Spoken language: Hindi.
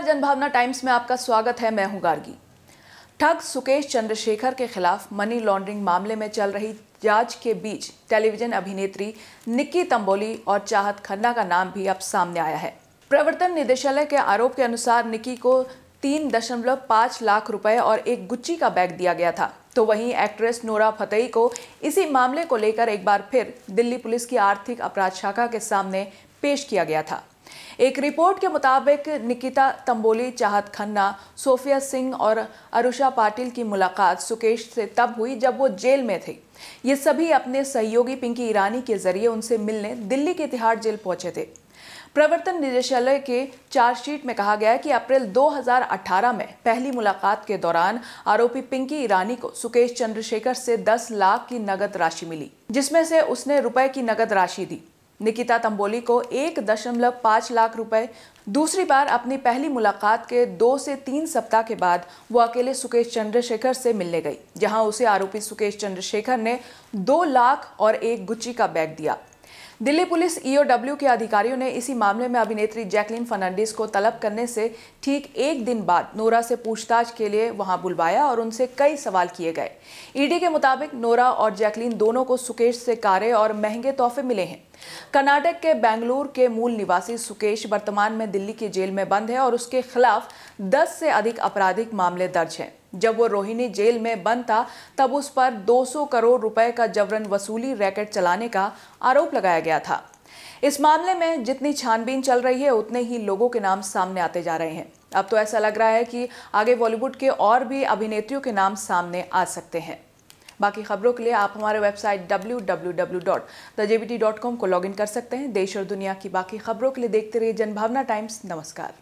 जनभावना टाइम्स में आपका स्वागत है। मैं हूँ गार्गी। ठग सुकेश चंद्रशेखर के खिलाफ मनी लॉन्ड्रिंग मामले में चल रही जाँच के बीच टेलीविज़न अभिनेत्री निक्की तंबोली और चाहत खन्ना का नाम भी अब सामने आया है। प्रवर्तन निदेशालय के आरोप के अनुसार निक्की को तीन दशमलव पाँच लाख रुपए और एक गुच्ची का बैग दिया गया था। तो वहीं एक्ट्रेस नोरा फतेही को इसी मामले को लेकर एक बार फिर दिल्ली पुलिस की आर्थिक अपराध शाखा के सामने पेश किया गया था। एक रिपोर्ट के मुताबिक निकिता तंबोली, चाहत खन्ना, सोफिया सिंह और अरुषा पाटिल की मुलाकात सुकेश से तब हुई जब वो जेल में थे। ये सभी अपने सहयोगी पिंकी ईरानी के ज़रिए उनसे मिलने दिल्ली के तिहाड़ जेल पहुँचे थे। प्रवर्तन निदेशालय के चार्जशीट में कहा गया कि अप्रैल 2018 में पहली मुलाकात के दौरान आरोपी पिंकी ईरानी को सुकेश चंद्रशेखर से 10 लाख की नगद राशि मिली, जिसमें से उसने रुपए की नगद राशि दी। निकिता तंबोली को एक दशमलव पाँच लाख रुपए, दूसरी बार अपनी पहली मुलाकात के दो से तीन सप्ताह के बाद वो अकेले सुकेश चंद्रशेखर से मिलने गई, जहाँ उसे आरोपी सुकेश चंद्रशेखर ने दो लाख और एक गुच्ची का बैग दिया। दिल्ली पुलिस ईओडब्ल्यू के अधिकारियों ने इसी मामले में अभिनेत्री जैकलिन फर्नांडिस को तलब करने से ठीक एक दिन बाद नोरा से पूछताछ के लिए वहाँ बुलवाया और उनसे कई सवाल किए गए। ईडी के मुताबिक नोरा और जैकलिन दोनों को सुकेश से कारें और महँगे तोहफे मिले हैं। कर्नाटक के बेंगलुरु के मूल निवासी सुकेश वर्तमान में दिल्ली की जेल में बंद है और उसके खिलाफ 10 से अधिक आपराधिक मामले दर्ज हैं। जब वो रोहिणी जेल में बंद था, तब उस पर 200 करोड़ रुपए का जबरन वसूली रैकेट चलाने का आरोप लगाया गया था। इस मामले में जितनी छानबीन चल रही है, उतने ही लोगों के नाम सामने आते जा रहे हैं। अब तो ऐसा लग रहा है कि आगे बॉलीवुड के और भी अभिनेत्रियों के नाम सामने आ सकते हैं। बाकी खबरों के लिए आप हमारे वेबसाइट www.thejbt.com को लॉगिन कर सकते हैं। देश और दुनिया की बाकी खबरों के लिए देखते रहिए जनभावना टाइम्स। नमस्कार।